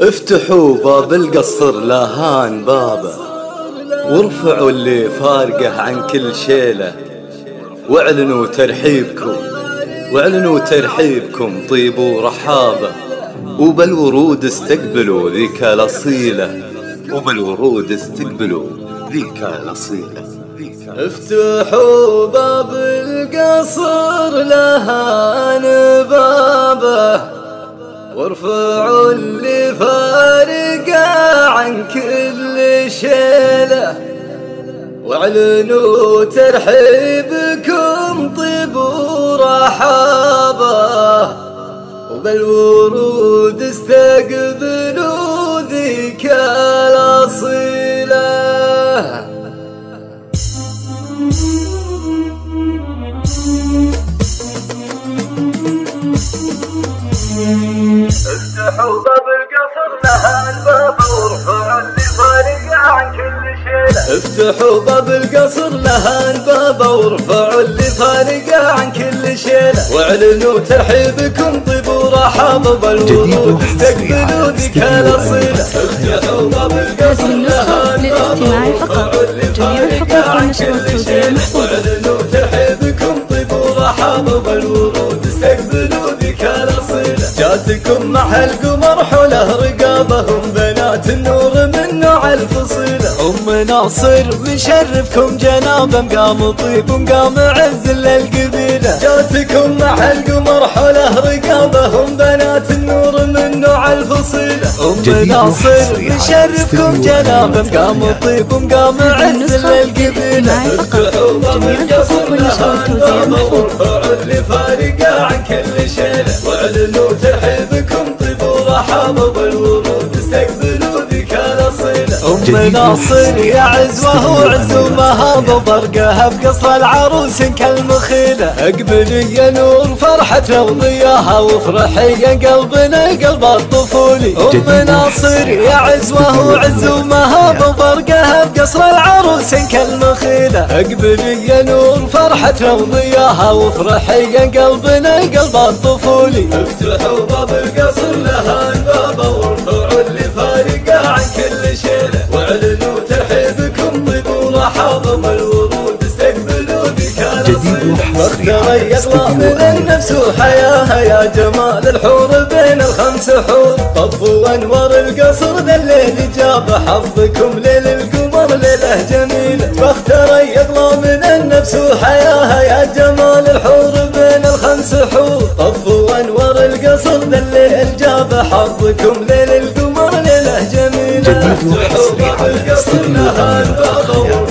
افتحوا باب القصر لاهان بابه وارفعوا اللي فارقه عن كل شيله. واعلنوا ترحيبكم واعلنوا ترحيبكم طيب ورحابه وبالورود استقبلوا ذيك الأصيلة. وبالورود استقبلوا ذيك الأصيلة. افتحوا باب القصر لهان بابه وارفعوا اللي فارقة عن كل شيلة. واعلنوا ترحيبكم طيب ورحابة. وبالورود استقبلوا ذيك الاصيله افتحوا باب القصر لها الباب وارفعوا اللي فارق عن كل شيله افتحوا باب القصر لها الباب وارفعوا اللي فارقه عن كل شيله واعلنوا ترحيبكم طيب ورحابه بالورود استقبلوا ذيك الاصيله افتحوا باب القصر لها الباب. وارفعوا اللي فارقه عن كل محفوظة. واعلنوا ترحيبكم طيب ورحابه بالورود استقبلوا جاتكم مع القمر حوله رقابهم بنات النور من نوع الفصيله أم ناصر مشرفكم جنابه مقام طيب ومقام عز للقبيله جاتكم مع القمر حوله رقابهم بنات النور من نوع الفصيله أم ناصر مشرفكم جنابه مقام طيب ومقام عز للقبيله فقط. جميع الحقوق والنشر كل شيله واعلنوا ترحيبكم طيب ورحابه بالورود استقبلوا. جديد ناصر يا عزوه استديو وعز ومهاب وبرقها بقصر العروس كالمخيله اقبلي يا نور فرحتنا وضياها وافرحي يا قلبنا قلب الطفولي. جديد ناصر يا عزوه وعز ومهاب وبرقها بقصر العروس كالمخيله اقبلي يا نور فرحتنا وضياها وافرحي يا قلبنا قلب الطفولي. افتحوا باب القصر لها بابا يطلع استديو من النفس وحياها يا جمال الحور بين الخمس حور. طفوا انوار القصر ذا الليل جاب حظكم ليل القمر ليلة جميلة. واختري يطلع من النفس وحياها يا جمال الحور بين الخمس حور. طفوا انوار القصر ذا الليل جاب حظكم ليل القمر ليلة جميلة. جديد وحصري على استديو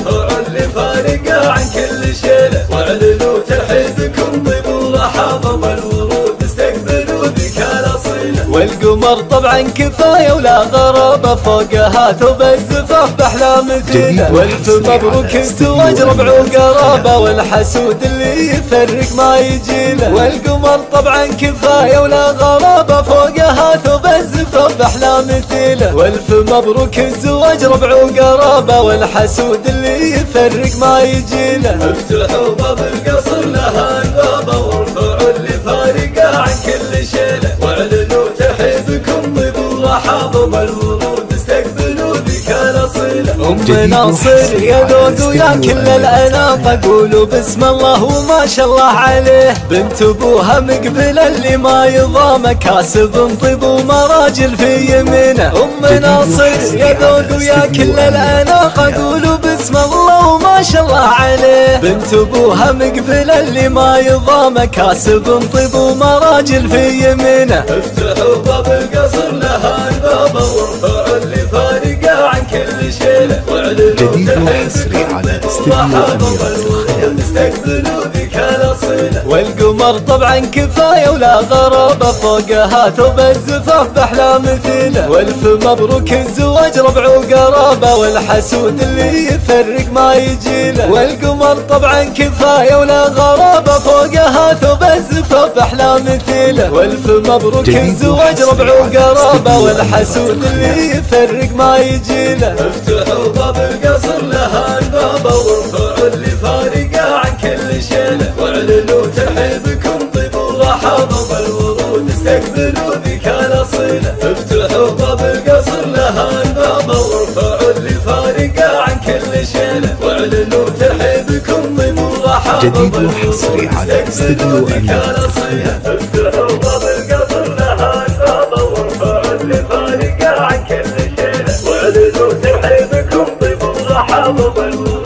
والقمر طبعا كفاية ولا غرابة فوقها ثوب الزفاف مثيله جديد والف مبروك الزواج ربع وقرابة والحسود اللي يفرق ما يجيله. والقمر طبعا كفاية ولا غرابة فوقها ثوب الزفاف باحلام مثيله. والف مبروك الزواج ربع وقرابة والحسود اللي يفرق ما يجيله. افتحوا باب القصر لها بابا ورحابه بالورود استقبلوا ذيك الاصيله ام ناصر يا ذوق ويا كل الأميرة الاناق قولوا بسم الله وما شاء الله عليه. بنت أبوها مقبلة اللي ما يضام كاسب طيب ومراجل في يمينه. أم ناصر يا ذوق ويا كل الاناق الأميرة قولوا بسم الله وما شاء الله عليه. بنت أبوها مقبلة اللي ما يضام كاسب طيب ومراجل في يمينه. افتحوا باب القصر لها على استديو أميرة والقمر طبعا كفاية ولا غرابة فوقها ثوب الزفاف باحلام مثيلة. والف مبروك الزواج ربع وقرابة. والحسود اللي يفرق ما يجيله. والقمر طبعا كفاية ولا غرابة فوقها ثوب الزفاف باحلام مثيلة. والف مبروك الزواج ربع استديو والحسود اللي يفرق ما يجيله. افتحوا باب القصر القلوب كان أصيلة افتحوا باب القصر لها الباب وارفعوا اللي فارقة عن كل شيلة واعلنوا تحبكم ضم ورحابة جديد وحصري على استديو أمير افتحوا باب القصر لها الباب وارفعوا اللي فارقة عن كل شيلة واعلنوا تحبكم ضم